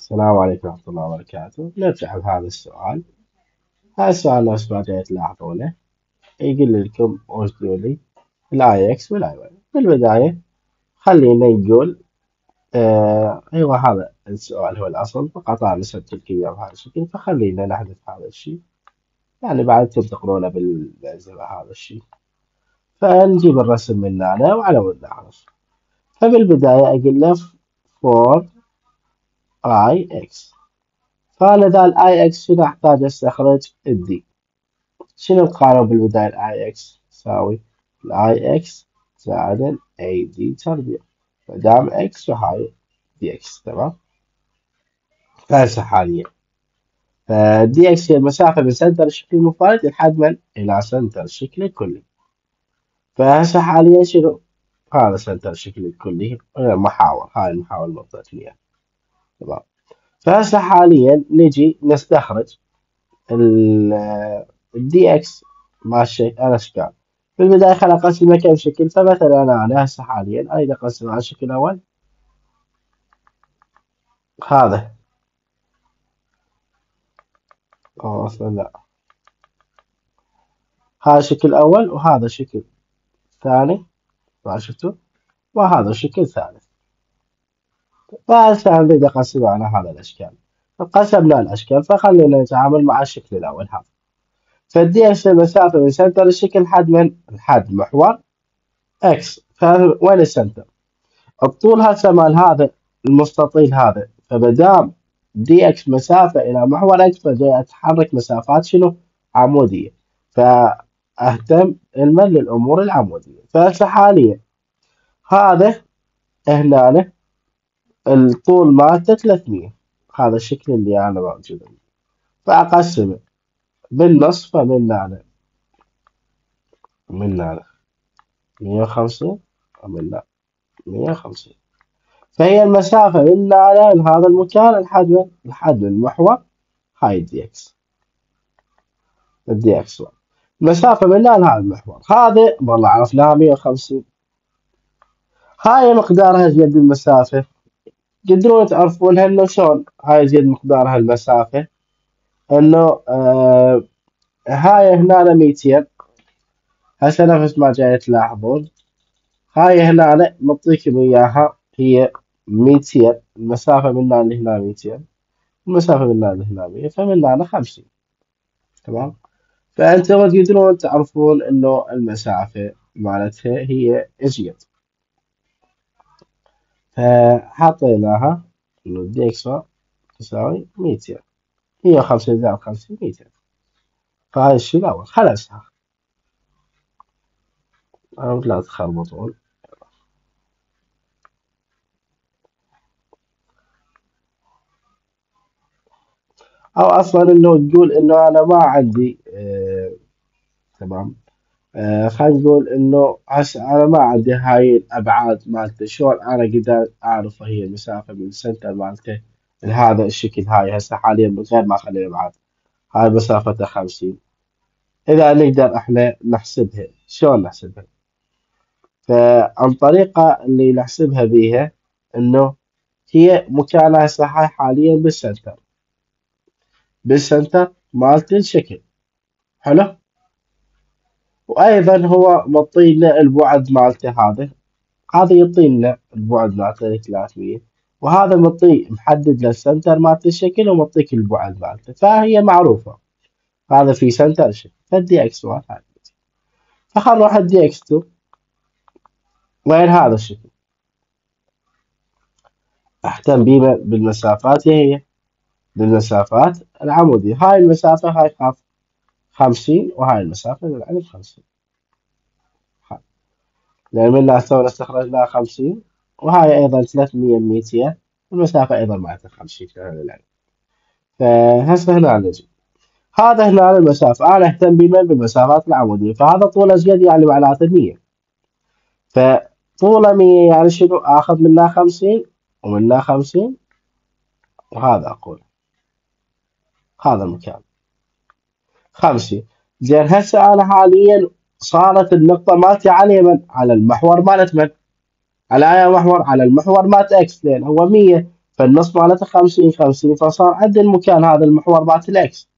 السلام عليكم ورحمة الله وبركاته. نرجع بهذا السؤال. هذا السؤال ما جاي تلاحظونه. يقول لكم وجدوا لي ال Ix وال Iy في البداية خلينا نقول آه أيوه هذا السؤال هو الأصل. فقط أنا نسبت الكيمياء بهذا الشكل فخلينا نحذف هذا الشيء. يعني بعد تنتقلونه بالمنزلة هذا الشيء. فنجيب الرسم من هنا وعلى مود نعرف فبالبداية أقول له for Ix فأنا ذا ال Ix شنو أحتاج أستخرج؟ ال d شنو القانون بالبداية ال Ix يساوي ال Ix زائد ال Ad تربيع. مدام x وهاي dx تمام؟ فهسه حاليا. ف dx هي المسافة من center الشكل المنفرد لحد من إلى center الشكل الكلي فهسه حاليا شنو؟ هذا center الشكل الكلي محاور. هاي المحاور المنطقة فيها تمام فهسه حاليا نجي نستخرج ال dx مع الاشكال في البداية خل اقسمها كم شكل فمثلا أنا هسه حاليا أريد اقسمها على الشكل الأول هذا. أو أصلا لا. هذا الشكل الأول وهذا الشكل الثاني ما شفتوا؟ وهذا الشكل الثالث فهسه نريد أقسمه على هذا الأشكال. قسمنا الأشكال فخلينا نتعامل مع الشكل الأول. هذا فال dx المسافة من center الشكل لحد من لحد محور x. فوين ال center؟ الطول هسه مال هذا المستطيل هذا. فمادام dx مسافة إلى محور x فجاي أتحرك مسافات شنو؟ عمودية. فأهتم علما للأمور العمودية. فهسه حاليا هذا هنا الطول مالته 300 هذا الشكل اللي أنا موجود فأقسمه بالنص فمن هنا من هنا مية وخمسين ومن هنا مية وخمسين فهي المسافة من هنا لهذا المكان لحد من لحد المحور. هاي ال dx. ال dx المسافة من هنا لهذا المحور. هذا والله عرفناها مية وخمسين. هاي مقدارها قد المسافة. تقدرون تعرفونها انه شلون هاي زين مقدار هالمسافة؟ إنه آه هاي هنا ميتين هسه نفس ما جاي تلاحظون. هاي هنا معطيكم إياها هي ميتين المسافة من هنا لهنا ميتين المسافة من هنا لهنا مية فمن هنا خمسين. تمام؟ فانتم تقدرون تعرفون إنه المسافة مالتها هي اجيت فحطيناها دي إكس تساوي ميتين. مية وخمسين زائد خمسين ميتين. فهذا الشيء الأول. خلصها لا تخربطون أو أصلا إنه تقول إنه أنا ما عندي آه تمام. آه خلينا نقول إنه هسه أنا ما عندي هاي الأبعاد مالته. شلون أنا أقدر أعرف هي المسافة من السنتر مالته لهذا الشكل هاي؟ هسه حاليا من غير ما اخلي ابعاد هاي مسافته خمسين. إذا نقدر إحنا نحسبها شلون نحسبها؟ فعن طريقة اللي نحسبها بيها إنه هي مكانها هسه حاليا بال center. بال center مالت الشكل حلو؟ وأيضا هو معطينا البعد مالته هذا هذا يعطينا البعد مالته 300 وهذا معطي محدد لل center مالت الشكل ومعطيك البعد مالته. فهي معروفة. هذا في center الشكل فال dx 1 هذا فخل نروح ال dx 2 وين هذا الشكل؟ أهتم بيه بالمسافات هي. بالمسافات العمودية. هاي المسافة هاي خاف. خمسين وهاي المسافة للعلم خمسين. لأن من سوينا استخرجناها خمسين وهاي أيضا ثلاثمية ميتين المسافة أيضا معناتها خمسين للعلم فهسه هنا نجي هذا هنا المسافة. أنا أهتم بمن بالمسافات العمودية. فهذا طوله زيادة يعني معناته مية. فطوله مية يعني شنو؟ آخذ منها خمسين ومنها خمسين. وهذا أقول. هذا المكان. خمسة زين هسه أنا حاليا صارت النقطة مالتي على من؟ على المحور مالت من؟ على أي محور؟ على المحور مالت إكس لأن هو 100 فالنص مالته 50 50 فصار عندي المكان هذا المحور مالت ال x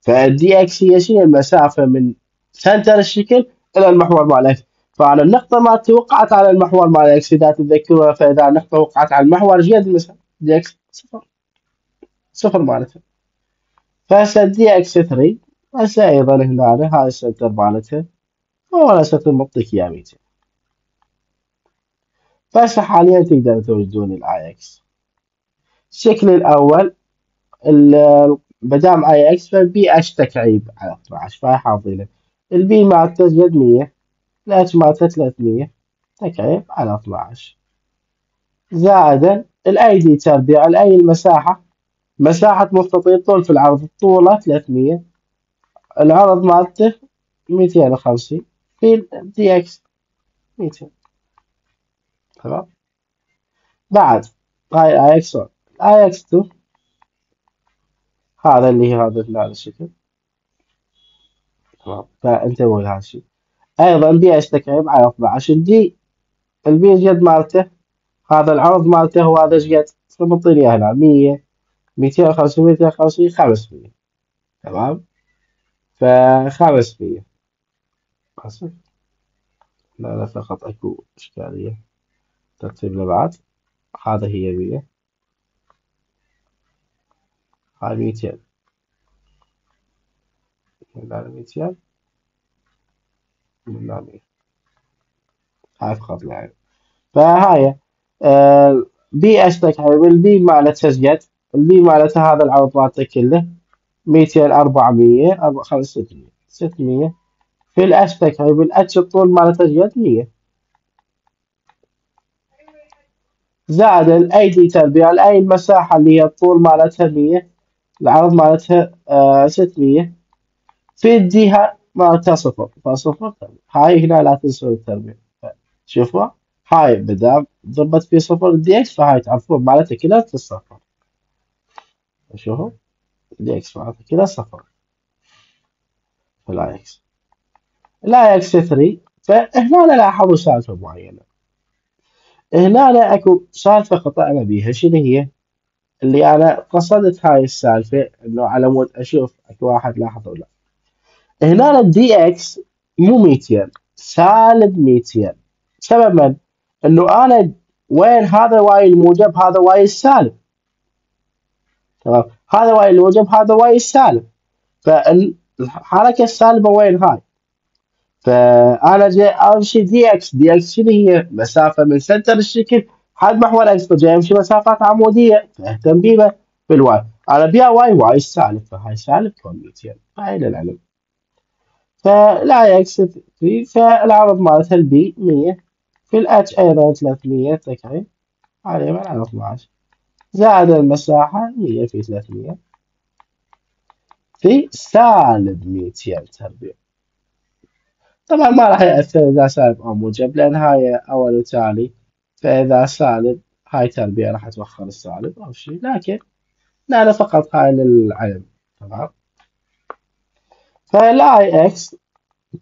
فال dx هي شنو المسافة من center الشكل إلى المحور مال x فأنا النقطة مالتي وقعت على المحور مال x إذا تتذكروها فإذا النقطة وقعت على المحور إيش قد المسافة؟ dx صفر صفر مالتها فهسه dx 3 هسه أيضا هنا هاي ال center مالتها ولا center معطيك اياه 200 فهسه حاليا تقدروا توجدون ال Ix. الشكل الأول مدام Ix فال bh تكعيب على 12 فهاي حافظينه ال b مالته زد 100 الاتش مالته 300 تكعيب على 12 زائدا ال Ad تربيع ال A المساحة. مساحة مستطيل طول في العرض طولة 300 العرض مالته 250 في dx 200 تمام؟ بعد هاي آي إكس 1 آي إكس 2 هذا اللي هذا بهذا الشكل. تمام؟ فانتبهوا لهذا الشيء. أيضا bh تكعيب على 12 ال d ال b جد مالته هذا العرض مالته وهذا إيش قد؟ فبنطيني هنا 100 250 250 500 تمام؟ ف 500 اسف لا لا فقط أكو إشكالية. ترتيب لبعض هذا هي 100 هاي 200 من هنا 200 من هنا 100 هاي فقط يعني فهاي آه bh تكعيب ال b مالتها إيش ال b مالتها هذا العرض مالته كله. 200 400 500 600 600 في ال h تكعيب ال h الطول مالته إيش 100 زائد ال Ad تربيع ال A المساحة اللي هي الطول مالتها 100 العرض مالتها آه 600 في الجهة مالتها صفر. فصفر هاي هنا لا تنسوا التربيع شوفوا. هاي مدام ضربت في صفر. ال dx فهاي تعرفون مالتها كلها الصفر شوفوا. الدي إكس كلها صفر. الاي إكس. الاي إكس 3 فهنا لاحظوا سالفة معينة. هنا أكو سالفة خطأنا بيها. شنو هي؟ اللي أنا قصدت هاي السالفة إنه على مود أشوف أكو واحد لاحظ ولا. هنا ال dx مو 200 سالب 200 سببا إنه أنا وين هذا y الموجب؟ هذا y السالب. تمام؟ هذا y الموجب هذا y السالب. فالحركه السالبة وين؟ هاي. فأنا جاي أمشي dx dx شنو هي؟ مسافة من center الشكل حد محور x جاي يمشي مسافات عموديه فأهتم بيها بال y. أنا بيها y y السالب. فهاي سالب كون 200 هاي للعلم. فال Ix 3 فالعرض مالتها البي 100 في الاتش أيضا 300 تكعيب عليه على 12 زائد المساحة 100 في 300 في سالب 200 تربيع. طبعا ما راح يأثر إذا سالب أو موجب لأن هاي أول وتالي فإذا سالب هاي تربيع راح توخر السالب أو شيء. لكن لا فقط هاي للعلم تمام؟ فال Ix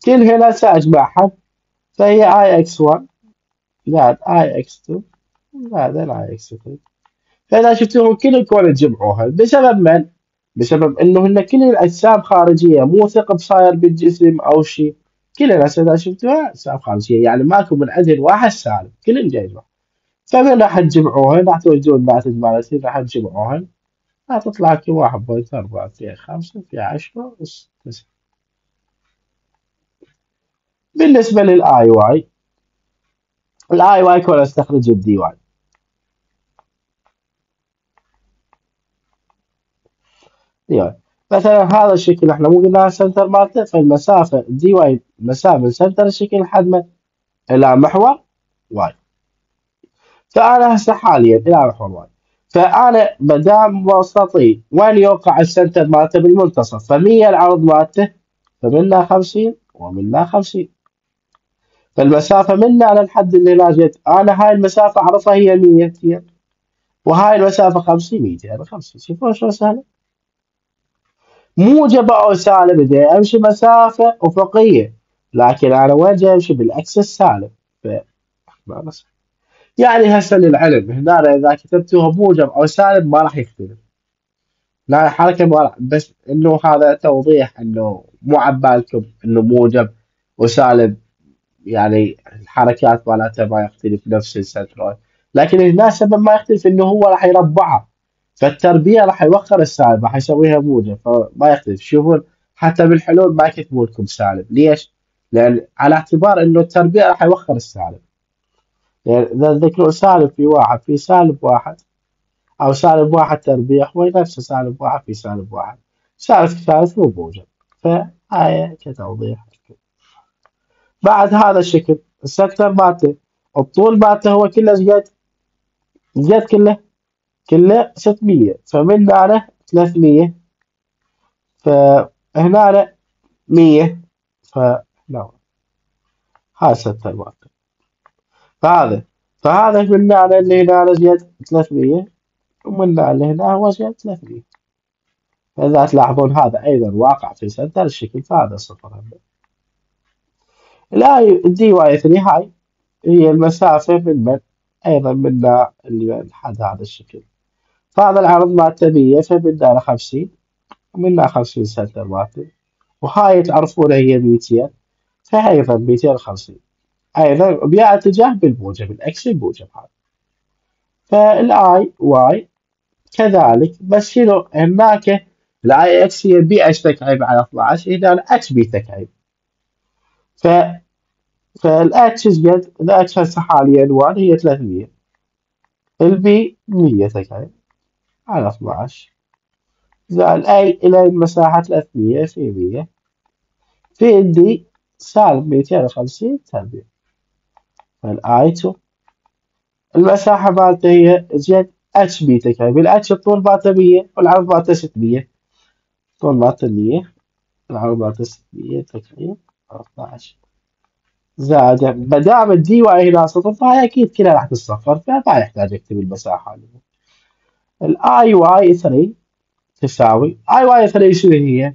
كلها لا اجمعها فهي اي إكس 1 زائد اي إكس 2 زائد الاي إكس 3 فاذا شفتوهم كلهم كون تجمعوها. بسبب من؟ بسبب إنه هن كل الأجسام خارجية مو ثقب صاير بالجسم أو شيء كلها اذا شفتوها؟ أجسام خارجية. يعني ماكو من عندهن واحد سالب كلهم جاي فمن راح تجمعوهن. راح توجدون الناتج مالتي راح تجمعوهن. راح تطلع لكم واحد point أربعة في خمسة في عشرة بالنسبة لل Iy ال Iy كون استخرج ال dy. d مثلا هذا الشكل إحنا مو قلنا center مالته فالمسافة dy مسافة من center الشكل لحد إلى محور y فأنا هسه حاليا إلى محور y فأنا مدام مستطيل وين يوقع ال center مالته بالمنتصف؟ فمية العرض مالته؟ فمنا خمسين ومنا خمسين. فالمسافة منا للحد اللي لاجت أنا هاي المسافة أعرفها هي 100 وهاي المسافة 50 200 يعني 50 شوفوا شلون سهلة؟ موجبة أو سالبة بدي أمشي مسافة أفقية لكن أنا وين جاي أمشي بالعكس السالب. ف يعني هسه للعلم هنا إذا كتبتوها موجب أو سالب ما راح يختلف. لا الحركه ما راح بس إنه هذا توضيح إنه مو عبالكم إنه موجب وسالب يعني الحركات مالتها ما يختلف نفس السنترويد لكن هنا سبب ما يختلف إنه هو راح يربعها. فالتربيع راح يوخر السالب راح يسويها موجب فما يختلف شوفون حتى بالحلول ما يكتبوا لكم سالب. ليش؟ لأن على اعتبار إنه التربيع راح يوخر السالب. يعني إذا تذكرون سالب في واحد في سالب واحد أو سالب واحد تربيع هو نفسه سالب واحد في سالب واحد. سالب في ثالث مو موجب فهاي كتوضيح. بعد هذا الشكل السكتر مالته الطول مالته هو كله زياد زياد كله؟ كله 600 فمن هنا 300 فهنا 100 فهنا ال center مالته فهذا. فهذا من هنا اللي هنا زياد 300 ومن اللي هنا هو زياد 300 فإذا تلاحظون هذا أيضا واقع في center الشكل فهذا صفر. هم. dy 3 هاي هي المسافة من من أيضا من اللي لحد هذا الشكل. فهذا العرض 100 فبدنا 50 ومنها 50 center مالته وهاي تعرفونها هي 200 فأيضا 250 أيضا بها اتجاه بالموجب ال x الموجب هذا. فال Iy كذلك بس شنو؟ هناك ال Ix هي b h تكعيب على 12 هنا اتش بي تكعيب. ف فالاتش قد؟ الاتش هسه حاليا 1 هي 300 ال b 100 تكعيب. على 12 زائد A اللي المساحة 300 في 100 في ال d سالب 250 تربيع. فال I 2 المساحة مالته هي جد اتش بي تكعيب الاتش الطول مالته 100 والعرض مالته 600 الطول مالته 100 العرض مالته 600 تكعيب 12 زائد ما دام ال dy هنا صفر فهي أكيد كلها راح تتصفر فما يحتاج اكتب المساحة. ال Iy 3 تساوي Iy 3 شنو هي؟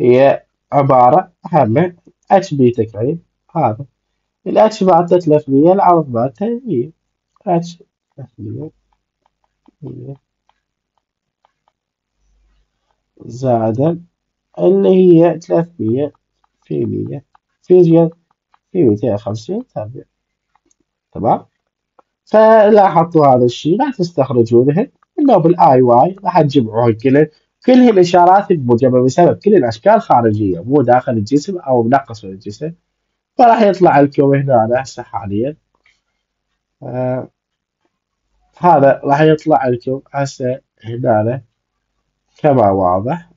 هي عبارة همه اتش بي تكعيب هذا الاتش مالته 300 العرض مالته 100 اتش 300 100 زائدا اللي هي 300 في 100 في في 250 تربيع تمام؟ فلاحظتوا هذا الشيء راح تستخرجونه انه بال Iy راح تجمعوهن كلهن كلهن اشارات موجبة بسبب كل الأشكال خارجية مو داخل الجسم أو منقص من الجسم. فراح يطلع لكم هنا هسه حاليا. آه هذا راح يطلع لكم هسه هنا كما واضح.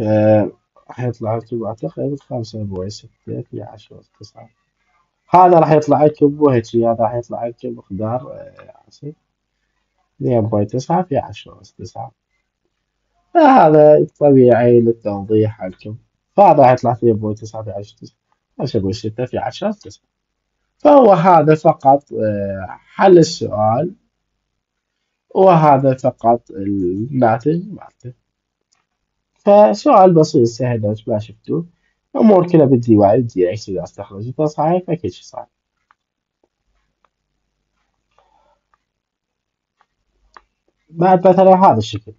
آه راح يطلع لكم أعتقد خمسة بوي ستة في عشرة تسعة. هذا راح يطلع لكم وهيك هذا راح يطلع لكم مقدار يعني اثنين بوي تسعة في عشرة تسعة. فهذا طبيعي للتوضيح لكم فهذا راح يطلع اثنين بوي تسعة في عشرة تسعة. خمسة بوي ستة في عشرة تسعة. فهو هذا فقط حل السؤال. وهذا فقط الناتج مالته. فسؤال بسيط سهل لو ما شفتوه. أمور كلها بالدي واي بدي إذا استخرجتها صحيح؟ فكل شيء صحيح. بعد مثلا هذا الشكل.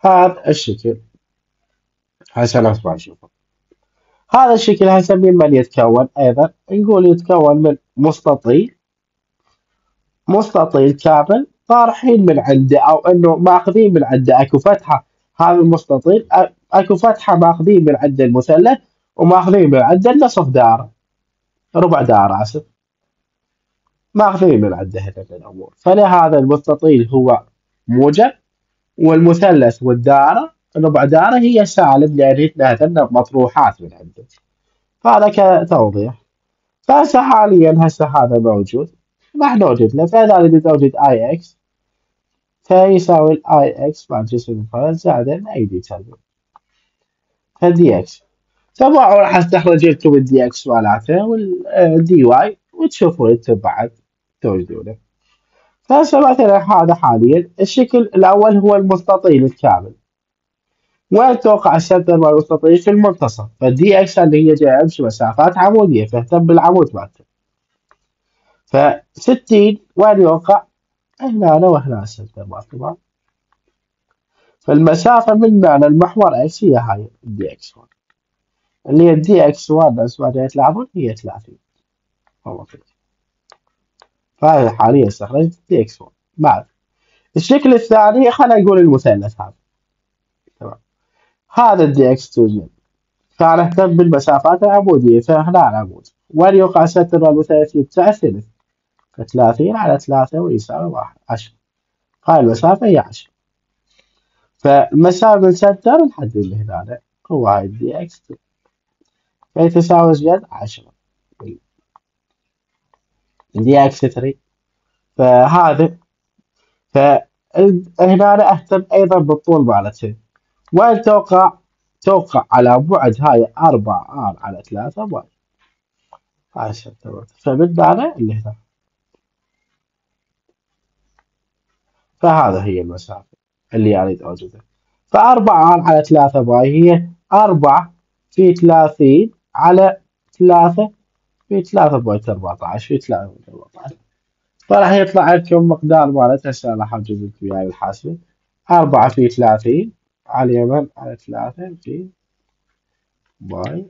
هذا الشكل. هسه نصبح نشوفه هذا الشكل هسه من من يتكون أيضا. نقول يتكون من مستطيل. مستطيل كامل. طارحين من عنده أو إنه ماخذين من عنده أكو فتحة هذا المستطيل أكو فتحة ماخذين من عند المثلث وماخذين من عند النصف دائرة ربع دائرة اسف ماخذين من عنده هذه الأمور. فلهذا المستطيل هو موجب والمثلث والدائرة ربع دائرة هي سالب لأن هذن مطروحات من عنده. فهذا كتوضيح. فهسه حاليا هسه هذا موجود. راح نوجد له. فاذا اريد اوجد اي إكس فيساوي الاي إكس مع جسم المفرد زائد A d تربيع ف dx طبعا راح استخرج لكم ال dx مالته وال dy وتشوفون أنتم بعد توجدونه فهسه مثلا هذا حاليا الشكل الأول هو المستطيل الكامل وين توقع ال center مال المستطيل في المنتصف. فال dx اللي هي جاية امشي مسافات عموديه فاهتم بالعمود مالته ف 60 وين يوقع؟ هنا وهنا ال center مالته فالمسافة من هنا للمحور x هي هاي؟ ال dx 1 اللي هي ال dx 1 بس ما تلعبون هي 30 هو كده. فهذه حاليا استخرجت dx 1 بعد. الشكل الثاني خلينا نقول المثلث هذا. تمام. هذا ال dx 2 فنهتم بالمسافات العمودية فهنا العمود وين center المثلث يبتعد ثلث. فثلاثين على ثلاثة ويساوي واحد عشرة هاي المسافة هي عشرة فالمسافة من center لحد اللي هنا هو هاي ال dx 2 فيتساوي جد عشرة. dx 3 فهذا فهنا أهتم أيضا بالطول مالته. وين توقع؟ توقع على بعد هاي 4 r على 3 pi هاي فمن هنا اللي هنا. فهذا هي المسافة اللي أريد أوجدها فأربعة على 3 باي هي 4 في 30 على 3 في 3.14 في 3.14 فراح يطلع لكم مقدار مالتها هسه راح أجيب لك وياي الحاسبة 4 في 30 على اليمن على 3 في باي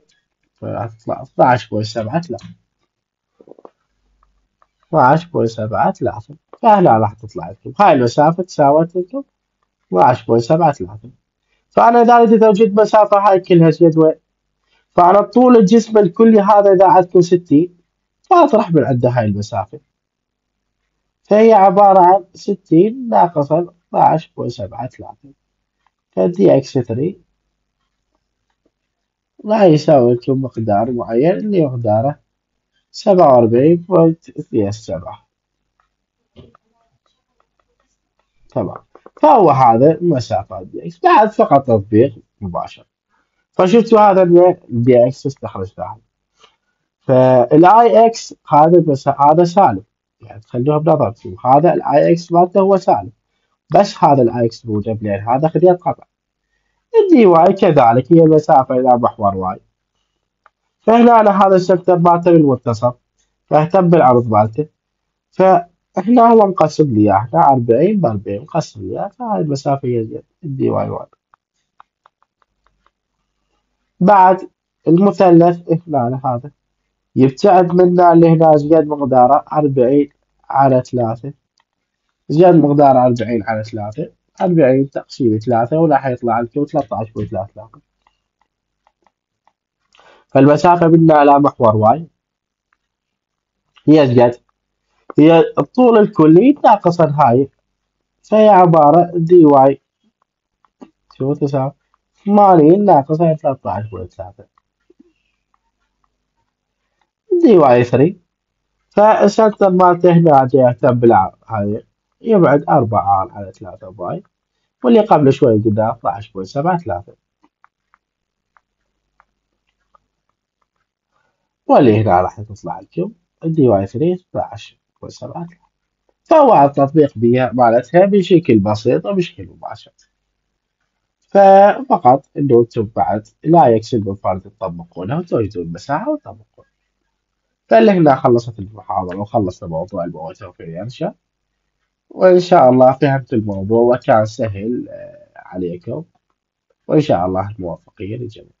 فراح تطلع 12.73 12.73 فهنا راح تطلع لكم. هاي المسافة تساوت لكم. 12.73 فأنا إذا أريد أوجد مسافة هاي كلها وين؟ فعلى طول الجسم الكلي هذا إذا عدته 60 فأطرح من عنده هاي المسافة. فهي عبارة عن 60 ناقصا 12.73 فدي إكس 3 راح يساوي لكم مقدار معين اللي مقداره 47.37 تمام. فهو هذا المسافات dx بعد فقط تطبيق مباشر. فشفتوا هذا ال dx استخرجناه فال Ix هذا بس هذا سالب. يعني تخلوها بنظركم هذا ال Ix مالته هو سالب. بس هذا ال Ix موجب لأن هذا خليط قطع. ال dy كذلك هي المسافة إلى محور y فهنا هذا ال center مالته بالمنتصف فاهتم بالعرض مالته. فهنا هو مقسم لي إحنا 40 ب 40 مقسم لي فهاي المسافة هي ال dy y. بعد المثلث هنا هذا. يبتعد منا اللي هنا زياد مقداره أربعين على ثلاثة. زياد مقداره أربعين على ثلاثة. أربعين تقسيم ثلاثة وراح يطلع point ثلاثة فالمسافة منا إلى محور y. هي زياد هي الطول الكلي ناقصا هاي. فهي عبارة dy شو تساوي؟ ثمانين ناقصا ثلاثة عشر point ثلاثة. dy 3 فال center مالته هنا يهتم بالعرض هاي يبعد 4 r على 3 pi واللي قبل شوي قلنا 12.73 واللي هنا راح تطلع لكم ال dy 3 12.73 فهو التطبيق مالتها بشكل بسيط وبشكل مباشر. ففقط إنه أنتم بعد لا يكفي بالفرد تطبقونها وتوجدون المساحة وتطبقون. فاللي هنا خلصت المحاضرة وخلصنا موضوع المواد الإنشاء وإن شاء الله فهمت الموضوع وكان سهل آه، عليكم. وإن شاء الله الموفقية للجميع